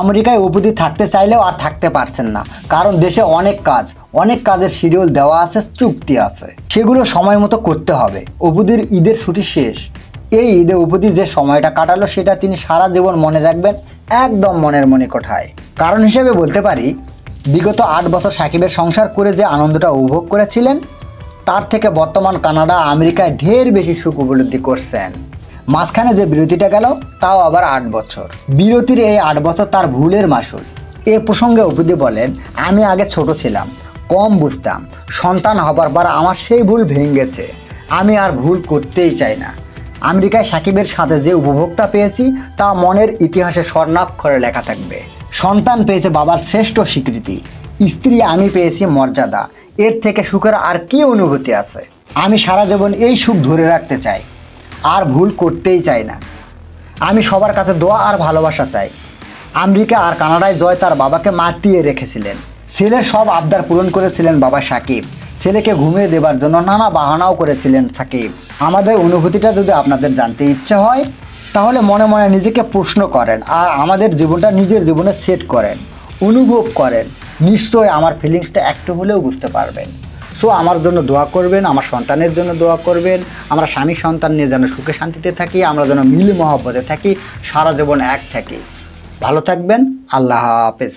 আমেরিকায় উপদি থাকতে চাইলেও আর থাকতে পারছেন না। কারণ দেশে অনেক কাজ, অনেক কাজের শিডিউল দেওয়া আছে, চুক্তি আছে। সেগুলো সময় মতো করতে হবে। উপদির ঈদের ছুটি শেষ। এই ঈদে উপদি যে সময়টা কাটালো, সেটা তিনি সারা জীবন মনে রাখবেন একদম মনের মনে কোঠায় কারণ হিসেবে বলতে পারি, বিগত আট বছর সাকিবের সংসার করে যে আনন্দটা উপভোগ করেছিলেন, তার থেকে বর্তমান কানাডা আমেরিকায় ঢের বেশি সুখ উপলব্ধি করছেন। মাঝখানে যে বিরতিটা গেল, তাও আবার আট বছর। বিরতির এই আট বছর তার ভুলের মাসুল। এ প্রসঙ্গে উপদি বলেন, আমি আগে ছোট ছিলাম, কম বুঝতাম। সন্তান হবার পর আমার সেই ভুল ভেঙে গেছে আমি আর ভুল করতেই চাই না। আমেরিকায় সাকিবের সাথে যে উপভোগটা পেয়েছি, তা মনের ইতিহাসে স্বর্ণাক্ষরে লেখা থাকবে। সন্তান পেয়েছে বাবার শ্রেষ্ঠ স্বীকৃতি। স্ত্রী আমি পেয়েছি মর্যাদা। এর থেকে সুখের আর কি অনুভূতি আছে? আমি সারা জীবন এই সুখ ধরে রাখতে চাই। আর ভুল করতেই চাই না। আমি সবার কাছে দোয়া আর ভালোবাসা চাই। আমেরিকা আর কানাডায় জয় তার বাবাকে মাতিয়ে রেখেছিলেন। ছেলের সব আবদার পূরণ করেছিলেন বাবা সাকিব। ছেলেকে ঘুমিয়ে দেবার জন্য নানা বাহানাও করেছিলেন সাকিব। আমাদের অনুভূতিটা যদি আপনাদের জানতে ইচ্ছে হয়, তাহলে মনে মনে নিজেকে প্রশ্ন করেন আর আমাদের জীবনটা নিজের জীবনে সেট করেন, অনুভব করেন। নিশ্চয়ই আমার ফিলিংসটা একটু হলেও বুঝতে পারবেন। সো আমার জন্য দোয়া করবেন, আমার সন্তানের জন্য দোয়া করবেন, আমরা স্বামী সন্তান নিয়ে যেন সুখে শান্তিতে থাকি, আমরা যেন মিলে মহব্বতে থাকি, সারা জীবন এক থাকি। ভালো থাকবেন, আল্লাহ হাফেজ।